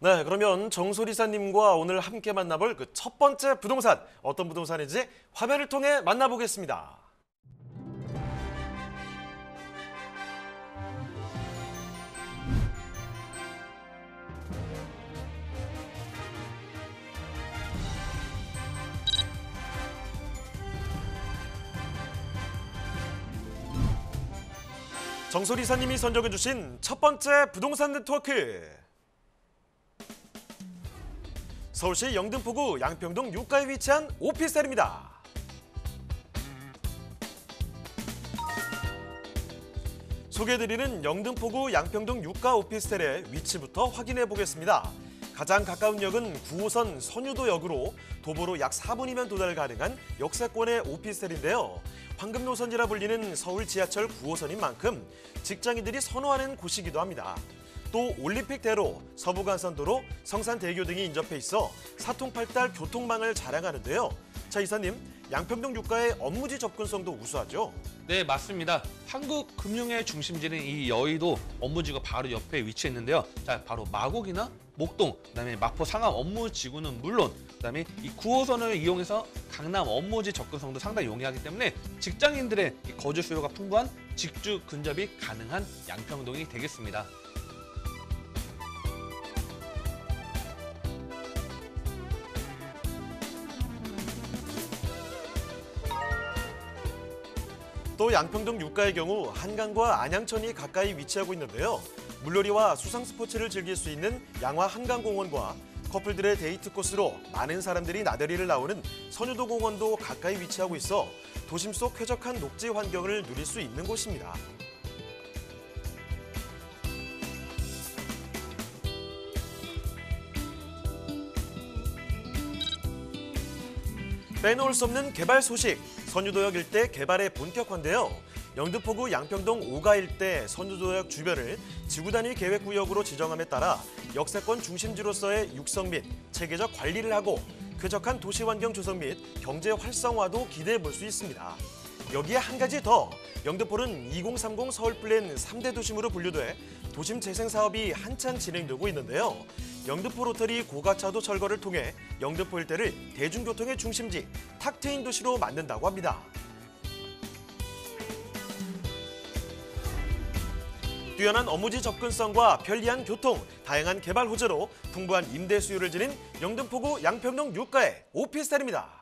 네, 그러면 정소리사님과 오늘 함께 만나볼 그 첫 번째 부동산 어떤 부동산인지 화면을 통해 만나보겠습니다. 정소리사님이 선정해주신 첫 번째 부동산 네트워크. 서울시 영등포구 양평동 육가에 위치한 오피스텔입니다. 소개해드리는 영등포구 양평동 육가 오피스텔의 위치부터 확인해 보겠습니다. 가장 가까운 역은 9호선 선유도역으로 도보로 약 4분이면 도달 가능한 역세권의 오피스텔인데요. 황금 노선이라 불리는 서울 지하철 9호선인 만큼 직장인들이 선호하는 곳이기도 합니다. 또 올림픽대로, 서부간선도로, 성산대교 등이 인접해 있어 사통팔달 교통망을 자랑하는데요. 자 이사님, 양평동 육가의 업무지 접근성도 우수하죠? 네, 맞습니다. 한국 금융의 중심지는 이 여의도 업무지구 바로 옆에 위치했는데요. 자, 바로 마곡이나 목동, 그다음에 마포 상암 업무지구는 물론 그다음에 이 9호선을 이용해서 강남 업무지 접근성도 상당히 용이하기 때문에 직장인들의 이 거주 수요가 풍부한 직주 근접이 가능한 양평동이 되겠습니다. 또 양평동 육가의 경우 한강과 안양천이 가까이 위치하고 있는데요. 물놀이와 수상 스포츠를 즐길 수 있는 양화 한강공원과 커플들의 데이트 코스로 많은 사람들이 나들이를 나오는 선유도 공원도 가까이 위치하고 있어 도심 속 쾌적한 녹지 환경을 누릴 수 있는 곳입니다. 빼놓을 수 없는 개발 소식. 선유도역 일대 개발의 본격화인데요. 영등포구 양평동 5가 일대 선유도역 주변을 지구 단위 계획 구역으로 지정함에 따라 역세권 중심지로서의 육성 및 체계적 관리를 하고 쾌적한 도시 환경 조성 및 경제 활성화도 기대해 볼 수 있습니다. 여기에 한 가지 더 영등포는 2030 서울 플랜 3대 도심으로 분류돼 도심 재생 사업이 한창 진행되고 있는데요. 영등포 로터리 고가차도 철거를 통해 영등포 일대를 대중교통의 중심지, 탁 트인 도시로 만든다고 합니다. 뛰어난 업무지 접근성과 편리한 교통, 다양한 개발 호재로 풍부한 임대 수요를 지닌 영등포구 양평동 육가의 오피스텔입니다.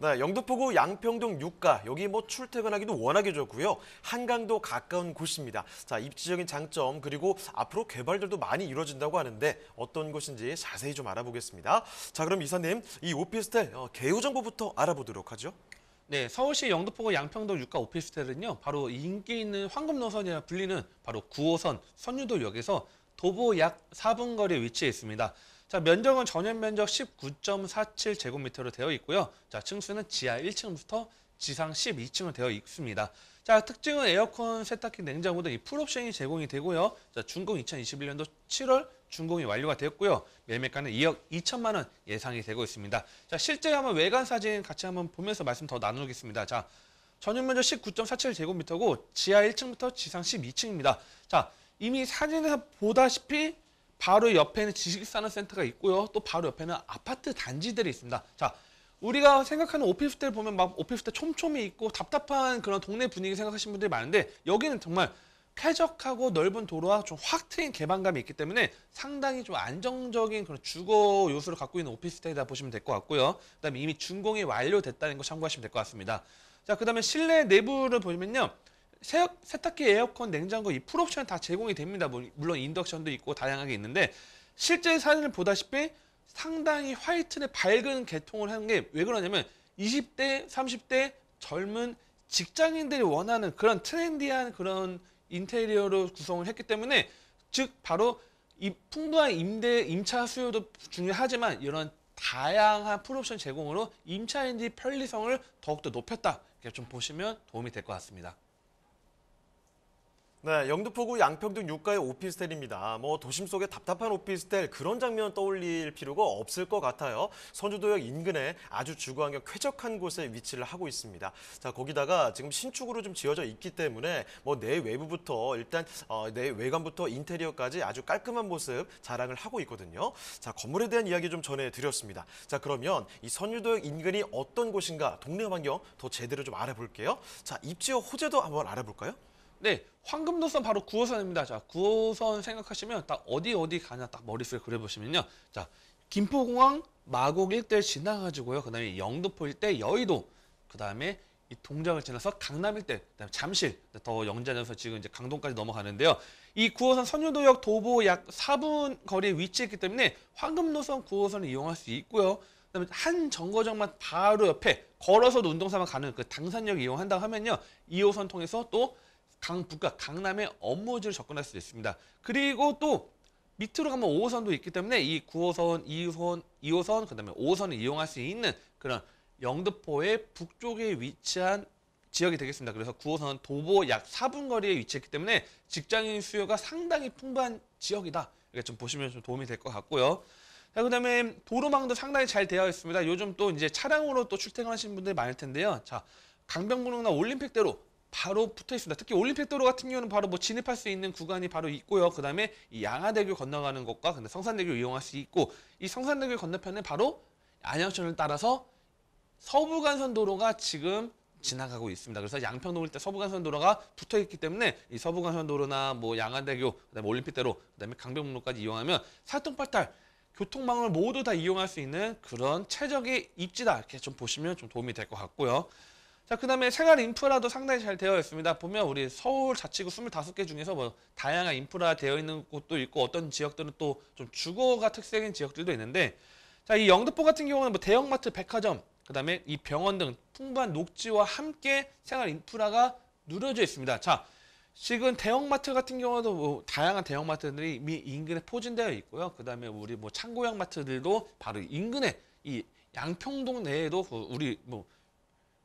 네, 영등포구 양평동 육가 여기 뭐 출퇴근하기도 워낙에 좋고요. 한강도 가까운 곳입니다. 자, 입지적인 장점 그리고 앞으로 개발들도 많이 이루어진다고 하는데 어떤 곳인지 자세히 좀 알아보겠습니다. 자, 그럼 이사님 이 오피스텔 어, 개요 정보부터 알아보도록 하죠. 네, 서울시 영등포구 양평동 육가 오피스텔은요, 바로 인기 있는 황금 노선이라 불리는 바로 9호선 선유도역에서 도보 약 4분 거리에 위치해 있습니다. 자, 면적은 전용 면적 19.47 제곱미터로 되어 있고요. 자, 층수는 지하 1층부터 지상 12층으로 되어 있습니다. 자, 특징은 에어컨, 세탁기, 냉장고 등 이 풀옵션이 제공이 되고요. 자, 준공 2021년도 7월 준공이 완료가 되었고요. 매매가는 2억 2천만 원 예상이 되고 있습니다. 자, 실제 한번 외관 사진 같이 한번 보면서 말씀 더 나누겠습니다. 자, 전용 면적 19.47 제곱미터고 지하 1층부터 지상 12층입니다. 자, 이미 사진에서 보다시피 바로 옆에는 지식산업센터가 있고요. 또 바로 옆에는 아파트 단지들이 있습니다. 자, 우리가 생각하는 오피스텔 보면 막 오피스텔 촘촘히 있고 답답한 그런 동네 분위기 생각하시는 분들이 많은데 여기는 정말 쾌적하고 넓은 도로와 좀 확 트인 개방감이 있기 때문에 상당히 좀 안정적인 그런 주거 요소를 갖고 있는 오피스텔이다 보시면 될 것 같고요. 그다음에 이미 준공이 완료됐다는 거 참고하시면 될 것 같습니다. 자, 그다음에 실내 내부를 보면요. 세, 세탁기, 에어컨, 냉장고 이 풀옵션 다 제공이 됩니다. 뭐, 물론 인덕션도 있고 다양하게 있는데 실제 사진을 보다시피 상당히 화이트의 밝은 계통을 하는 게 왜 그러냐면 20대, 30대 젊은 직장인들이 원하는 그런 트렌디한 그런 인테리어로 구성을 했기 때문에 즉 바로 이 풍부한 임대 임차 수요도 중요하지만 이런 다양한 풀옵션 제공으로 임차인지 편리성을 더욱더 높였다 이렇게 좀 보시면 도움이 될 것 같습니다. 네, 영등포구 양평동 유가의 오피스텔입니다. 뭐 도심 속의 답답한 오피스텔 그런 장면 떠올릴 필요가 없을 것 같아요. 선주도역 인근에 아주 주거환경 쾌적한 곳에 위치를 하고 있습니다. 자, 거기다가 지금 신축으로 좀 지어져 있기 때문에 뭐 내 외부부터 일단 어, 내 외관부터 인테리어까지 아주 깔끔한 모습 자랑을 하고 있거든요. 자, 건물에 대한 이야기 좀 전해드렸습니다. 자, 그러면 이 선유도역 인근이 어떤 곳인가 동네 환경 더 제대로 좀 알아볼게요. 자, 입지와 호재도 한번 알아볼까요? 네, 황금도선 바로 9호선입니다. 자, 9호선 생각하시면 딱 어디 어디 가냐 딱 머릿속에 그려보시면요. 자, 김포공항 마곡 일대 지나가지고요. 그 다음에 영등포 일대 여의도, 그 다음에 이 동작을 지나서 강남 일대, 그다음에 잠실, 더 영자녀서 지금 이제 강동까지 넘어가는데요. 이 9호선 선유도역 도보 약 4분 거리에 위치했기 때문에 황금노선 9호선을 이용할 수 있고요. 그다음에 한 정거장만 바로 옆에 걸어서도 운동삼아 가는 그 당산역 이용한다고 하면요. 2호선 통해서 또 강북과 강남의 업무지를 접근할 수 있습니다. 그리고 또 밑으로 가면 5호선도 있기 때문에 이 9호선, 2호선, 2호선, 그 다음에 5호선을 이용할 수 있는 그런 영등포의 북쪽에 위치한 지역이 되겠습니다. 그래서 9호선 도보 약 4분 거리에 위치했기 때문에 직장인 수요가 상당히 풍부한 지역이다. 이렇게 좀 보시면 좀 도움이 될 것 같고요. 자, 그 다음에 도로망도 상당히 잘 되어 있습니다. 요즘 또 이제 차량으로 또 출퇴근하시는 분들이 많을 텐데요. 자, 강변북로나 올림픽대로 바로 붙어 있습니다. 특히 올림픽 도로 같은 경우는 바로 뭐 진입할 수 있는 구간이 바로 있고요. 그 다음에 이 양화대교 건너가는 것과 근데 성산대교 이용할 수 있고 이 성산대교 건너편에 바로 안양천을 따라서 서부간선 도로가 지금 지나가고 있습니다. 그래서 양평동 일대 서부간선 도로가 붙어 있기 때문에 이 서부간선 도로나 뭐 양화대교, 그다음에 올림픽대로, 그다음에 강변북로까지 이용하면 사통팔탈 교통망을 모두 다 이용할 수 있는 그런 최적의 입지다 이렇게 좀 보시면 좀 도움이 될 것 같고요. 자, 그 다음에 생활 인프라도 상당히 잘 되어 있습니다. 보면 우리 서울 자치구 25개 중에서 뭐 다양한 인프라 되어 있는 곳도 있고 어떤 지역들은 또 좀 주거가 특색인 지역들도 있는데 자, 이 영등포 같은 경우는 뭐 대형마트, 백화점, 그 다음에 이 병원 등 풍부한 녹지와 함께 생활 인프라가 누려져 있습니다. 자, 지금 대형마트 같은 경우도 뭐 다양한 대형마트들이 이미 인근에 포진되어 있고요. 그 다음에 우리 뭐 창고형 마트들도 바로 인근에 이 양평동 내에도 그 우리 뭐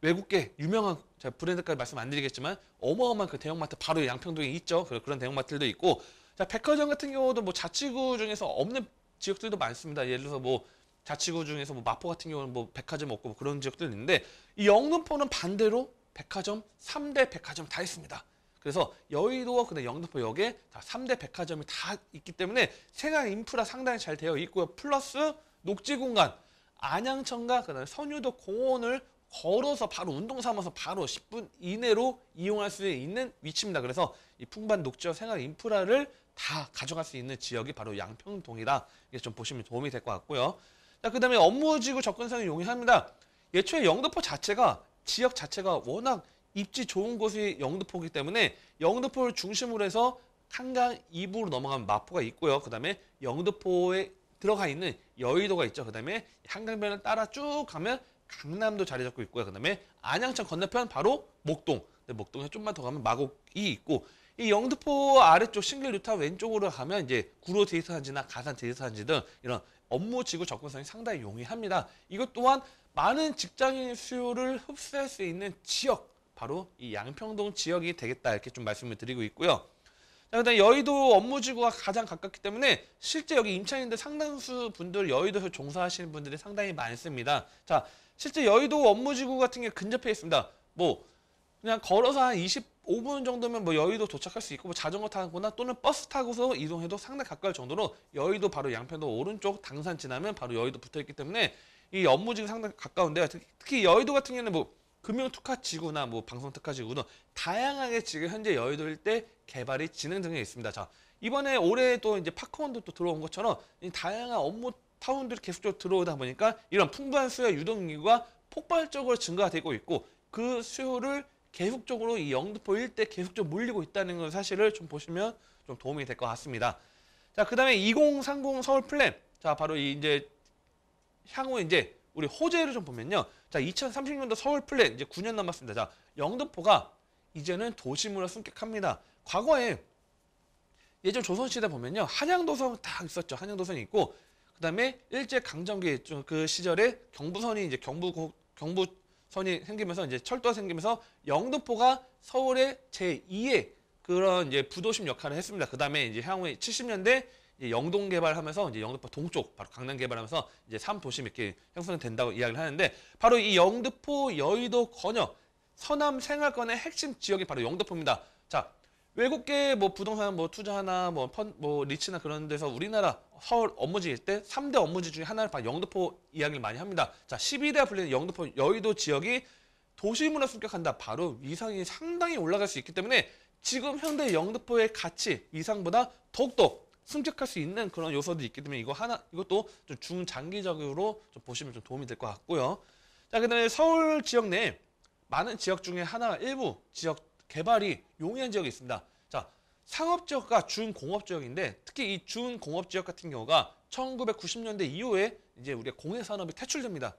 외국계 유명한 제가 브랜드까지 말씀 안 드리겠지만 어마어마한 그 대형마트 바로 양평동에 있죠. 그- 그런 대형마트들도 있고 자 백화점 같은 경우도 뭐 자치구 중에서 없는 지역들도 많습니다. 예를 들어서 뭐 자치구 중에서 뭐 마포 같은 경우는 뭐 백화점 없고 뭐 그런 지역들 있는데 이 영등포는 반대로 백화점 3대 백화점 다 있습니다. 그래서 여의도와 근데 영등포역에 다 3대 백화점이 다 있기 때문에 생활 인프라 상당히 잘 되어 있고요. 플러스 녹지 공간 안양천과 그다음에 선유도 공원을 걸어서 바로 운동 삼아서 바로 10분 이내로 이용할 수 있는 위치입니다. 그래서 이 풍부한 녹지와 생활 인프라를 다 가져갈 수 있는 지역이 바로 양평동이다. 이게 좀 보시면 도움이 될 것 같고요. 자, 그 다음에 업무지구 접근성이 용이합니다. 애초에 영등포 자체가 지역 자체가 워낙 입지 좋은 곳이 영등포이기 때문에 영등포를 중심으로 해서 한강 이북으로 넘어가면 마포가 있고요. 그 다음에 영등포에 들어가 있는 여의도가 있죠. 그 다음에 한강변을 따라 쭉 가면 강남도 자리 잡고 있고요. 그다음에 안양천 건너편 바로 목동. 근데 목동에 좀만 더 가면 마곡이 있고 이 영등포 아래쪽 신길 뉴타운 왼쪽으로 가면 이제 구로 디지털 단지나 가산 디지털 단지 등 이런 업무 지구 접근성이 상당히 용이합니다. 이것 또한 많은 직장인 수요를 흡수할 수 있는 지역 바로 이 양평동 지역이 되겠다 이렇게 좀 말씀을 드리고 있고요. 자, 그다음 여의도 업무지구가 가장 가깝기 때문에 실제 여기 임차인들 상당수 분들 여의도에서 종사하시는 분들이 상당히 많습니다. 자, 실제 여의도 업무지구 같은 게 근접해 있습니다. 뭐 그냥 걸어서 한 25분 정도면 뭐 여의도 도착할 수 있고 뭐 자전거 타거나 또는 버스 타고서 이동해도 상당히 가까울 정도로 여의도 바로 양평도 오른쪽 당산 지나면 바로 여의도 붙어 있기 때문에 이 업무지구 상당히 가까운데요. 특히 여의도 같은 경우는 뭐 금융 특화 지구나 뭐 방송 특화 지구는 다양하게 지금 현재 여의도 일대 개발이 진행 중에 있습니다. 자, 이번에 올해 또 이제 파크원도 또 들어온 것처럼 이 다양한 업무 타운들이 계속적으로 들어오다 보니까 이런 풍부한 수요 유동 인구가 폭발적으로 증가가 되고 있고 그 수요를 계속적으로 이 영등포 일대 계속적으로 몰리고 있다는 걸 사실을 좀 보시면 좀 도움이 될 것 같습니다. 자, 그 다음에 2030 서울 플랜. 자, 바로 이 이제 향후 이제 우리 호재를 좀 보면요. 자, 2030년도 서울 플랜 이제 9년 남았습니다. 자, 영등포가 이제는 도심으로 승격합니다. 과거에 예전 조선시대 보면요. 한양도성 딱 있었죠. 한양도성이 있고 그다음에 일제 강점기 좀그 시절에 경부선이 이제 경부 경부선이 생기면서 이제 철도가 생기면서 영등포가 서울의 제 2의 그런 이제 부도심 역할을 했습니다. 그 다음에 이제 향후에 70년대 이제 영동 개발하면서 이제 영등포 동쪽 바로 강남 개발하면서 이제 3도심 이렇게 형성된다고 이야기를 하는데 바로 이 영등포 여의도 건역 서남 생활권의 핵심 지역이 바로 영등포입니다. 자 외국계 뭐 부동산 뭐 투자나 뭐, 펀, 뭐 리츠나 그런 데서 우리나라 서울 업무지 일대 3대 업무지 중에 하나를 바로 영등포 이야기를 많이 합니다. 자 12대가 불리는 영등포 여의도 지역이 도시문화 습격한다. 바로 위상이 상당히 올라갈 수 있기 때문에 지금 현대 영등포의 가치 위상보다 더욱더 승격할 수 있는 그런 요소들이 있기 때문에 이거 하나 이것도 좀 중장기적으로 좀 보시면 좀 도움이 될 것 같고요. 자 그다음에 서울 지역 내 많은 지역 중에 하나 일부 지역 개발이 용이한 지역이 있습니다. 자 상업 지역과 준공업 지역인데 특히 이 준공업 지역 같은 경우가 1990년대 이후에 이제 우리가 공해 산업이 퇴출됩니다.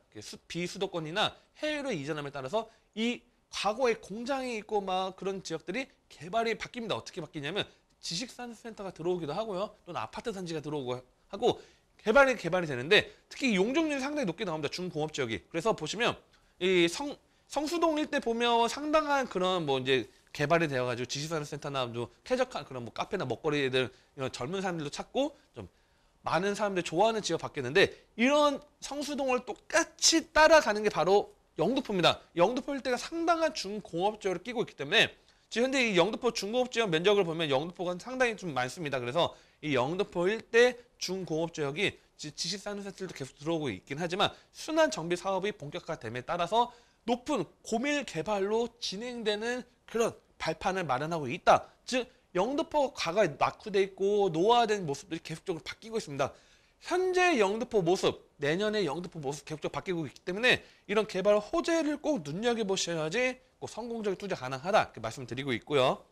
비수도권이나 해외로 이전함에 따라서 이 과거에 공장이 있고 막 그런 지역들이 개발이 바뀝니다. 어떻게 바뀌냐면 지식산업센터가 들어오기도 하고요. 또는 아파트 단지가 들어오고 하고 개발이 개발이 되는데 특히 용적률이 상당히 높게 나옵니다. 중공업 지역이. 그래서 보시면 이 성 성수동 일대 보면 상당한 그런 뭐 이제 개발이 되어가지고 지식산업센터나 좀 쾌적한 그런 뭐 카페나 먹거리들 이런 젊은 사람들도 찾고 좀 많은 사람들이 좋아하는 지역 바뀌었는데 이런 성수동을 똑같이 따라가는 게 바로 영등포입니다. 영등포 일대가 상당한 중공업 지역을 끼고 있기 때문에 지금 현재 이 영등포 중공업 지역 면적을 보면 영등포가 상당히 좀 많습니다. 그래서 이 영등포 일대 중공업 지역이 지- 지식산업센터도 계속 들어오고 있긴 하지만 순환 정비 사업이 본격화됨에 따라서 높은 고밀 개발로 진행되는 그런 발판을 마련하고 있다. 즉 영등포 과거에 낙후돼 있고 노화된 모습들이 계속적으로 바뀌고 있습니다. 현재 영등포 모습, 내년에 영등포 모습 계속적으로 바뀌고 있기 때문에 이런 개발 호재를 꼭 눈여겨보셔야지 꼭 성공적인 투자 가능하다 이렇게 말씀드리고 있고요.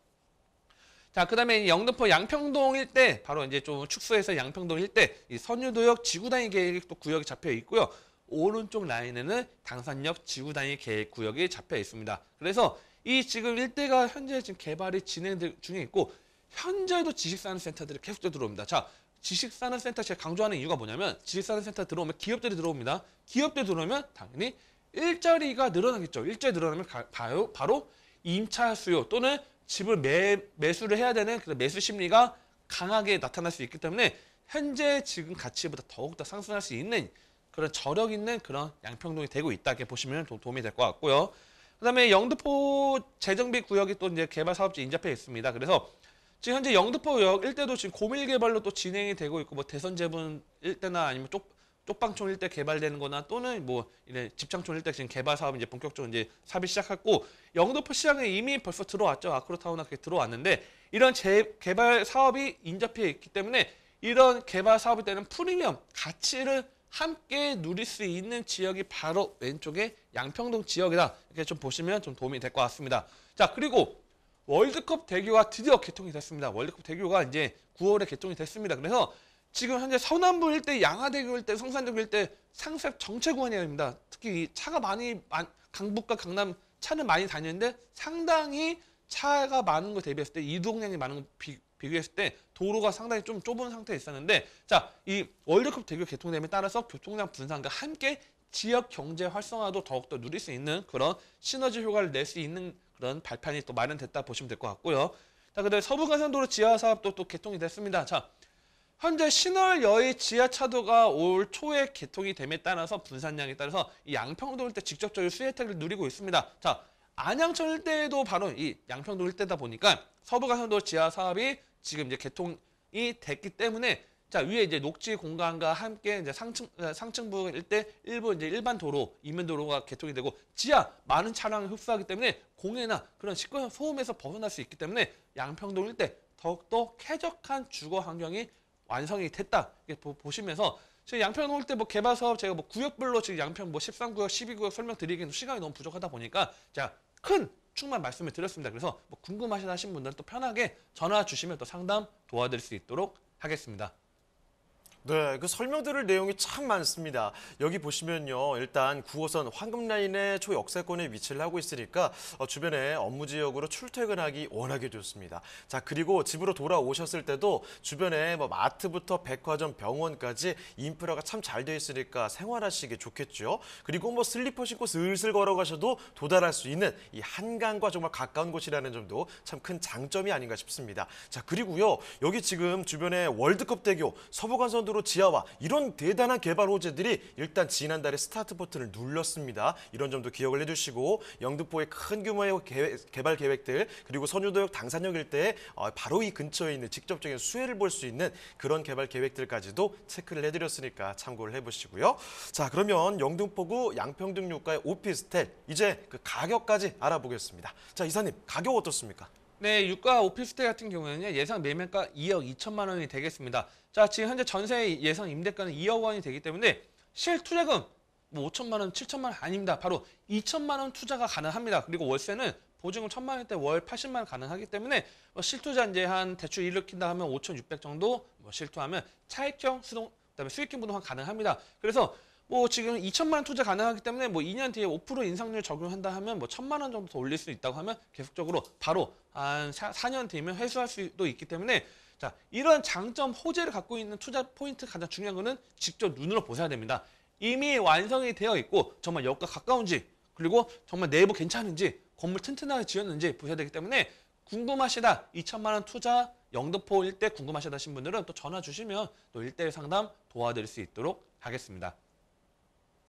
자, 그 다음에 영등포 양평동 일대, 바로 이제 좀 축소해서 양평동 일대, 이 선유도역 지구단위 계획 또 구역이 잡혀 있고요. 오른쪽 라인에는 당산역 지구단위 계획 구역이 잡혀 있습니다. 그래서 이 지금 일대가 현재 지금 개발이 진행 중에 있고, 현재도 지식산업센터들이 계속 들어옵니다. 자, 지식산업센터 제가 강조하는 이유가 뭐냐면, 지식산업센터 들어오면 기업들이 들어옵니다. 기업들이 들어오면 당연히 일자리가 늘어나겠죠. 일자리 늘어나면 가- 바로, 바로 임차 수요 또는 집을 매, 매수를 해야 되는 그런 매수 심리가 강하게 나타날 수 있기 때문에 현재 지금 가치보다 더욱더 상승할 수 있는 그런 저력 있는 그런 양평동이 되고 있다 이렇게 보시면 도, 도움이 될 것 같고요. 그다음에 영등포 재정비 구역이 또 이제 개발 사업지 인접해 있습니다. 그래서 지금 현재 영등포역 일대도 지금 고밀 개발로 또 진행이 되고 있고 뭐 대선 제분 일대나 아니면 쪽 쪽방촌 일대 개발되는 거나 또는 뭐 이제 집창촌 일대 지금 개발 사업이 이제 본격적으로 이제 사업이 시작했고 영등포 시장에 이미 벌써 들어왔죠. 아크로타운에 들어왔는데 이런 재, 개발 사업이 인접해 있기 때문에 이런 개발 사업이 되는 프리미엄 가치를 함께 누릴 수 있는 지역이 바로 왼쪽에 양평동 지역이다. 이렇게 좀 보시면 좀 도움이 될 것 같습니다. 자, 그리고 월드컵 대교가 드디어 개통이 됐습니다. 월드컵 대교가 이제 9월에 개통이 됐습니다. 그래서 지금 현재 서남부 일대, 양화대교 일대, 성산대교 일대 상습 정체 구간입니다. 특히 이 차가 많이 많- 강북과 강남 차는 많이 다니는데 상당히 차가 많은 거 대비했을 때 이동량이 많은 거 비, 비교했을 때 도로가 상당히 좀 좁은 상태에 있었는데 자 이 월드컵 대교 개통됨에 따라서 교통량 분산과 함께 지역 경제 활성화도 더욱더 누릴 수 있는 그런 시너지 효과를 낼 수 있는 그런 발판이 또 마련됐다 보시면 될 것 같고요. 자, 그다음에 서부간선도로 지하 사업도 또 개통이 됐습니다. 자, 현재 신월 여의 지하차도가 올 초에 개통이 됨에 따라서 분산량에 따라서 이 양평동 일대 직접적인 수혜 혜택을 누리고 있습니다. 자, 안양천 일대도 바로 이 양평동 일대다 보니까 서부간선도로 지하 사업이 지금 이제 개통이 됐기 때문에 자 위에 이제 녹지 공간과 함께 이제 상층 어, 상층부 일대 일부 이제 일반 도로 이면 도로가 개통이 되고 지하 많은 차량을 흡수하기 때문에 공해나 그런 시끄러운 소음에서 벗어날 수 있기 때문에 양평동 일대 더욱더 쾌적한 주거 환경이 완성이 됐다 이렇게 보- 보시면서 지금 양평동 일대 뭐 개발 사업 제가 뭐 구역별로 지금 양평 뭐 13구역, 12구역 설명드리기에는 시간이 너무 부족하다 보니까 제가 큰 축만 말씀을 드렸습니다. 그래서 뭐 궁금하시다 하신 분들은 또 편하게 전화 주시면 또 상담 도와드릴 수 있도록 하겠습니다. 네, 그 설명드릴 내용이 참 많습니다. 여기 보시면요, 일단 9호선 황금라인의 초역세권에 위치를 하고 있으니까 어, 주변에 업무 지역으로 출퇴근하기 원활하게 좋습니다. 자, 그리고 집으로 돌아오셨을 때도 주변에 뭐 마트부터 백화점, 병원까지 인프라가 참 잘 돼 있으니까 생활하시기 좋겠죠. 그리고 뭐 슬리퍼 신고 슬슬 걸어가셔도 도달할 수 있는 이 한강과 정말 가까운 곳이라는 점도 참 큰 장점이 아닌가 싶습니다. 자, 그리고요, 여기 지금 주변에 월드컵 대교, 서부간선도로 지하화 이런 대단한 개발 호재들이 일단 지난달에 스타트 버튼을 눌렀습니다. 이런 점도 기억을 해주시고 영등포의 큰 규모의 개발 계획들 그리고 선유도역 당산역 일대에 어, 바로 이 근처에 있는 직접적인 수혜를 볼 수 있는 그런 개발 계획들까지도 체크를 해드렸으니까 참고를 해보시고요. 자 그러면 영등포구 양평등 유가의 오피스텔 이제 그 가격까지 알아보겠습니다. 자 이사님 가격 어떻습니까? 네, 유가 오피스텔 같은 경우에는 예상 매매가 2억 2천만 원이 되겠습니다. 자, 지금 현재 전세 예상 임대가는 2억 원이 되기 때문에 실투자금 뭐 5천만 원, 7천만 원 아닙니다. 바로 2천만 원 투자가 가능합니다. 그리고 월세는 보증금 1천만 원대 월 80만 원 가능하기 때문에 뭐 실투자 이제 한 대출 일으킨다 하면 5,600 정도 뭐 실투하면 차익형 수동 그다음에 수익형 부동산 가능합니다. 그래서 뭐 지금 2천만 원 투자 가능하기 때문에 뭐 2년 뒤에 5% 인상률 적용한다 하면 뭐 1천만 원 정도 더 올릴 수 있다고 하면 계속적으로 바로 한 4 년 뒤면 회수할 수도 있기 때문에 자 이런 장점 호재를 갖고 있는 투자 포인트 가장 중요한 거는 직접 눈으로 보셔야 됩니다. 이미 완성이 되어 있고 정말 역과 가까운지 그리고 정말 내부 괜찮은지 건물 튼튼하게 지었는지 보셔야 되기 때문에 궁금하시다 2천만 원 투자 영등포 일대 궁금하시다 하신 분들은 또 전화 주시면 또 일대 상담 도와드릴 수 있도록 하겠습니다.